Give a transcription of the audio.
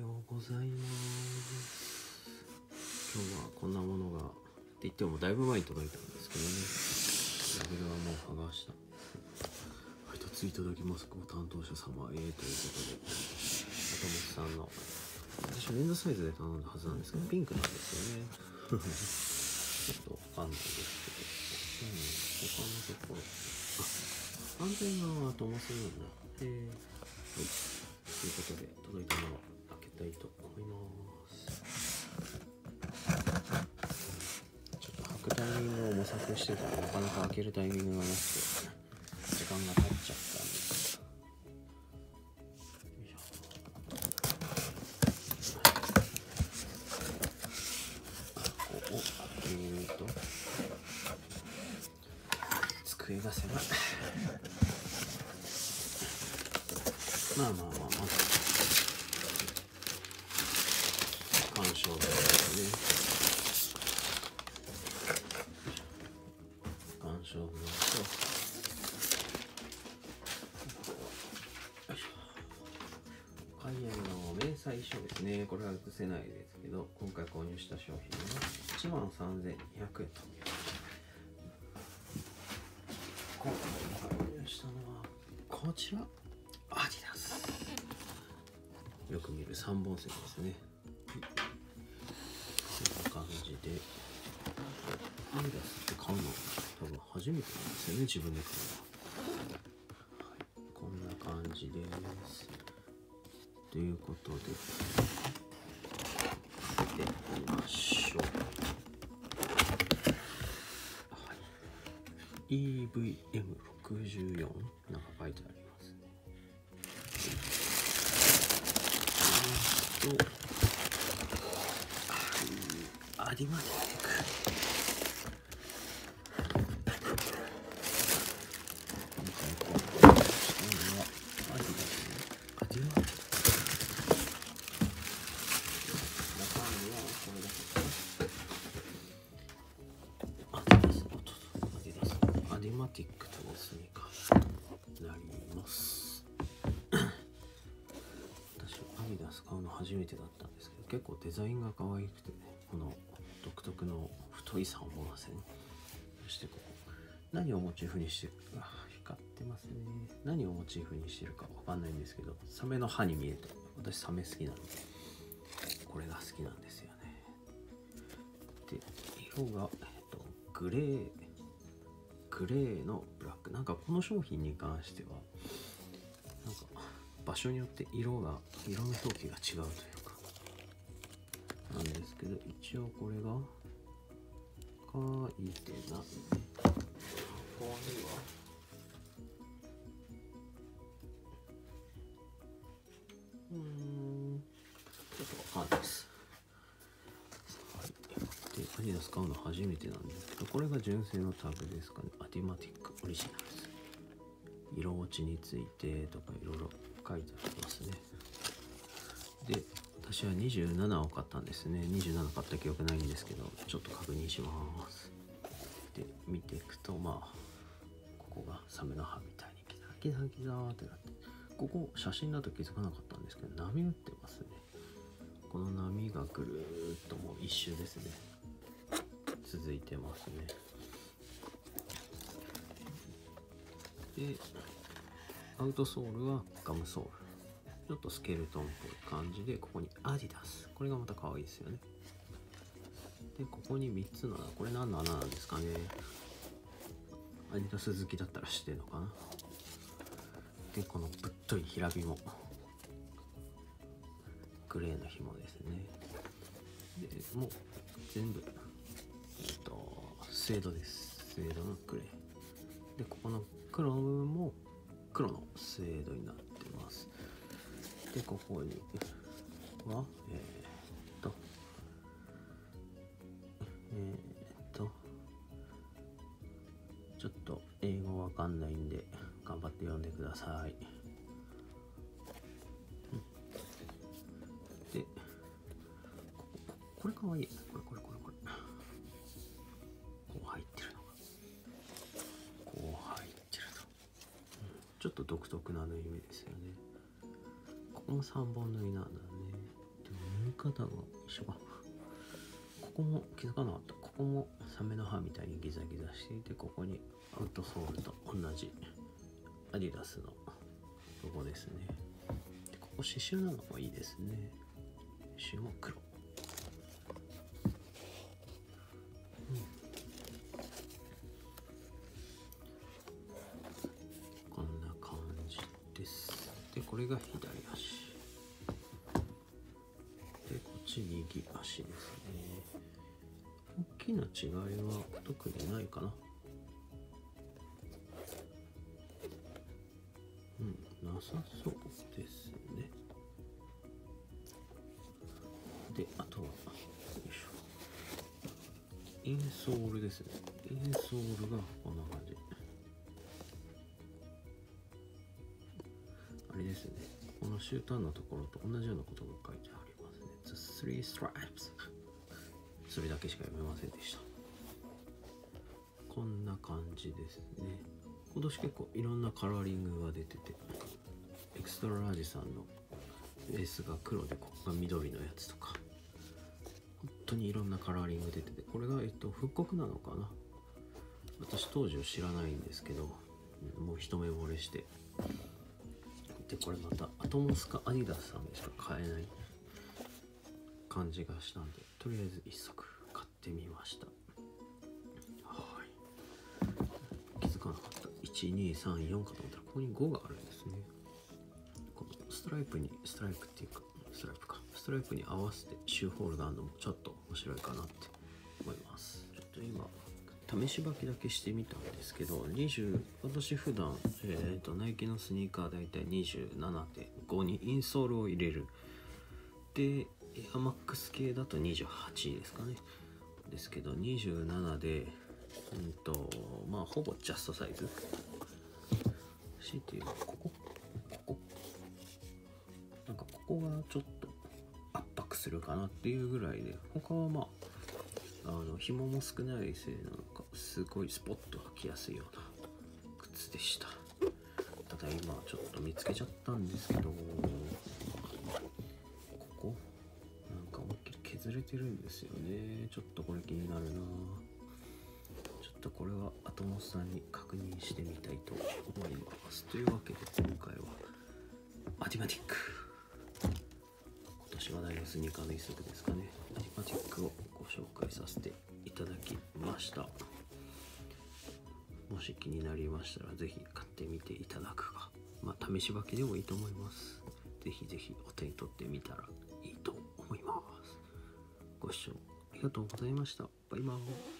ようございます今日はこんなものがって言ってもだいぶ前に届い。たんですけどねラベルはもう剥がした配達いただきますご担当者様へということで後本さんの私レンズサイズで頼んだはずなんですけどピンクなんですよねちょっとわかんないですけど、うん、他のところあ安全側はともするんだへえはいということで届いたのを開けたいと思いますちょ。っと履くタイミングを模索してたらなかなか開けるタイミングがなくて時間が経っちゃったんですよいしょここを開けると机が狭いまあまあまあまあ鑑賞文ですね鑑賞文とよいしょ海外の明細書ですねこれは写せないですけど今回購入した商品は1万3200円と今回購入したのはこちらアディダスよく見る3本線ですねじでアディダスって買うの多分初めてなんですよね自分で買うのは、はい、こんな感じです。ということで開けてみましょう。はい。EVM64 なんか書いてありますね。えっとあアディマティック今回こうしたのはアディダスのアディマティック中身はこれだけかなアディダスのアディダスのアディマティックとのスニーカーとなります私アディダス買うの初めてだった。結構デザインが可愛くてねこの独特の太い3本線そしてここ。何をモチーフにしてるか光ってますね。何をモチーフにしてるかわかんないんですけどサメの歯に見えて私サメ好きなんでこれが好きなんですよね。で色が、えっと、グレーグレーのブラック。なんかこの商品に関してはなんか場所によって色が色の表記が違うというなんですけど一応これが書いてな。いここには？うーん。ちょっとわかんないです。はい。でアディダス買うの初めてなんですけどこれが純正のタグですかね。アディマティックオリジナルです色落ちについてとかいろいろ書いてありますね。で私は27を買ったんですね。27買った記憶ないんですけどちょっと確認します。で見ていくとまあここがサメの歯みたいにギザギザギザーってなってここ写真だと気づかなかったんですけど波打ってますね。この波がぐるっともう一周ですね。続いてますね。でアウトソールはガムソール。ちょっとスケルトンっぽい感じでここにアディダス。これがまた可愛いですよね。でここに3つの穴これ何の穴なんですかね。アディダス好きだったら知ってるのかな。でこのぶっとい平紐グレーの紐ですね。でもう全部えっとスエードです。スエードのグレー。でここの黒の部分も黒のスエードになってでここにはえー、っとえー、っとちょっと英語わかんないんで頑張って読んでください。でここれかわいい。これこれこれこれ。こう入ってるのが。こう入ってると、うん。ちょっと独特な縫い目ですよね。ここも3本縫いなんだね。り方が一緒か。ここも気づかなかった。ここもサメの歯みたいにギザギザしていてここにアウトソールと同じアディダスのロゴですね。でここ刺繍なのもいいですね。刺繍も黒。こんな感じです。でこれが左足。ち右足ですね。大きな違いは特にないかな。うんなさそうですね。であとはよいしょ。インソールですね。インソールがこんな感じ。あれですね。このシューターのところと同じようなことが書いてありますね The three stripes それだけしか読めませんでした。こんな感じですね。今年結構いろんなカラーリングが出ててエクストララージさんのベースが黒でここが緑のやつとか本当にいろんなカラーリング出ててこれが、えっと、復刻なのかな？私当時を知らないんですけどもう一目惚れして。でこれまたアトモスかアディダスさんでしか買えない。感じがしたんでとりあえず一足買ってみました。はい。気づかなかった。1234かと思ったらここに5があるんですね。このストライプにストライプっていうかストライプか。ストライプに合わせてシューホールがあるのもちょっと面白いかなって思います。ちょっと今試し履きだけしてみたんですけど20私普段えーとナイキのスニーカーだいたい27.5にインソールを入れる。でエアマックス系だと28ですかね。ですけど27でうんとまあほぼジャストサイズ。強いて言うここ？ここ。なんかここがちょっと圧迫するかなっていうぐらいで他はまああの紐も少ないせいなのかすごいスポッと履きやすいような靴でした。ただ今ちょっと見つけちゃったんですけどきり削れてるんですよね。ちょっとこれ気になるな。ちょっとこれはアトモスさんに確認してみたいと思います。というわけで今回はアティマティック。今年話題のスニーカーの一足ですかね。アティマティックをご紹介させていただきました。もし気になりましたら是非買ってみていただくか。まあ試し履きでもいいと思います。是非是非お手に取ってみたら。ご視聴ありがとうございました。バイバーイ。